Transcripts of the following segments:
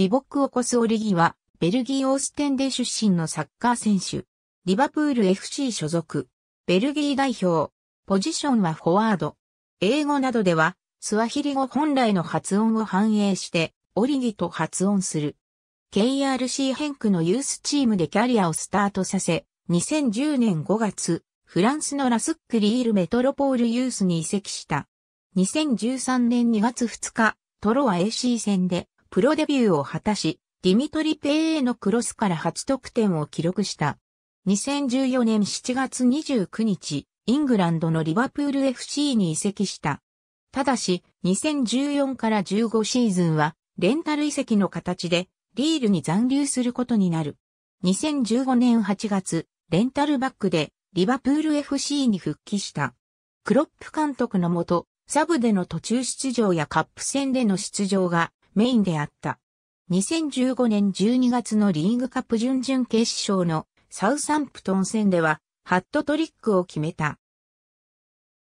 ディボック・オコス・オリギは、ベルギー・オーステンデ出身のサッカー選手。リバプール FC 所属。ベルギー代表。ポジションはフォワード。英語などでは、スワヒリ語本来の発音を反映して、オリギと発音する。KRC ヘンクのユースチームでキャリアをスタートさせ、2010年5月、フランスの LOSC リールメトロポールユースに移籍した。2013年2月2日、トロワ AC 戦でプロデビューを果たし、ディミトリ・ペーのクロスから8得点を記録した。2014年7月29日、イングランドのリバプール FC に移籍した。ただし、2014から15シーズンは、レンタル移籍の形で、リールに残留することになる。2015年8月、レンタルバックで、リバプール FC に復帰した。クロップ監督のもと、サブでの途中出場やカップ戦での出場がメインであった。2015年12月のリーグカップ準々決勝のサウサンプトン戦ではハットトリックを決めた。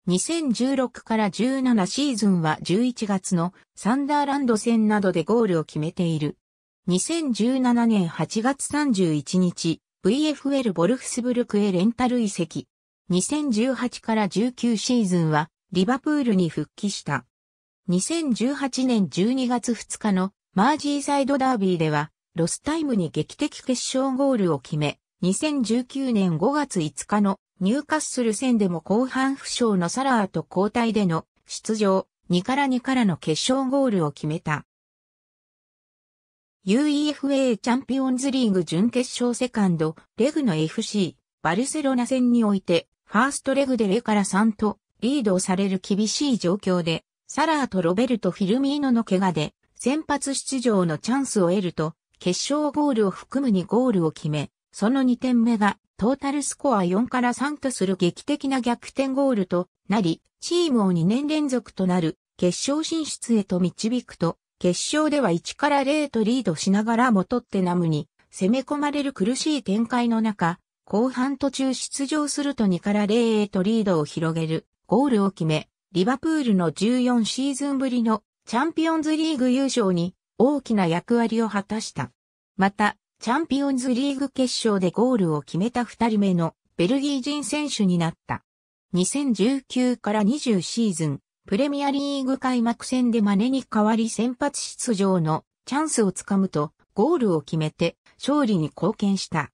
2016から17シーズンは11月のサンダーランド戦などでゴールを決めている。2017年8月31日、VFL ボルフスブルクへレンタル移籍。2018から19シーズンはリバプールに復帰した。2018年12月2日のマージーサイドダービーでは、ロスタイムに劇的決勝ゴールを決め、2019年5月5日のニューカッスル戦でも後半負傷のサラーと交代での出場、2から2からの決勝ゴールを決めた。UEFA チャンピオンズリーグ準決勝セカンド、レグの FC、バルセロナ戦において、ファーストレグで0から3とリードをされる厳しい状況で、サラーとロベルト・フィルミーノの怪我で、先発出場のチャンスを得ると、決勝ゴールを含む2ゴールを決め、その2点目がトータルスコア4から3とする劇的な逆転ゴールとなり、チームを2年連続となる決勝進出へと導くと、決勝では1から0とリードしながらもトッテナムに攻め込まれる苦しい展開の中、後半途中出場すると2から0へとリードを広げるゴールを決め、リバプールの14シーズンぶりのチャンピオンズリーグ優勝に大きな役割を果たした。また、チャンピオンズリーグ決勝でゴールを決めた二人目のベルギー人選手になった。2019から20シーズン、プレミアリーグ開幕戦でマネに代わり先発出場のチャンスをつかむとゴールを決めて勝利に貢献した。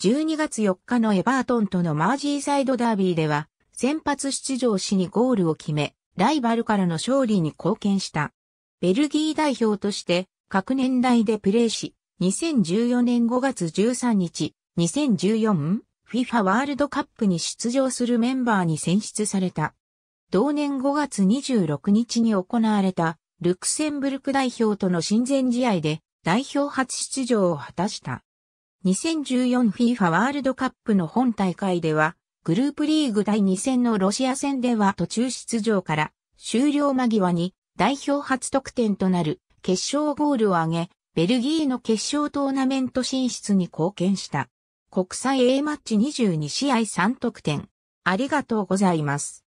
12月4日のエバートンとのマージーサイドダービーでは先発出場しにゴールを決め、ライバルからの勝利に貢献した。ベルギー代表として各年代でプレーし、2014年5月13日、2014 FIFA ワールドカップに出場するメンバーに選出された。同年5月26日に行われたルクセンブルク代表との親善試合で代表初出場を果たした。2014 FIFA ワールドカップの本大会ではグループリーグ第2戦のロシア戦では途中出場から終了間際に代表初得点となる決勝ゴールを挙げ、ベルギーの決勝トーナメント進出に貢献した。国際 A マッチ22試合3得点。ありがとうございます。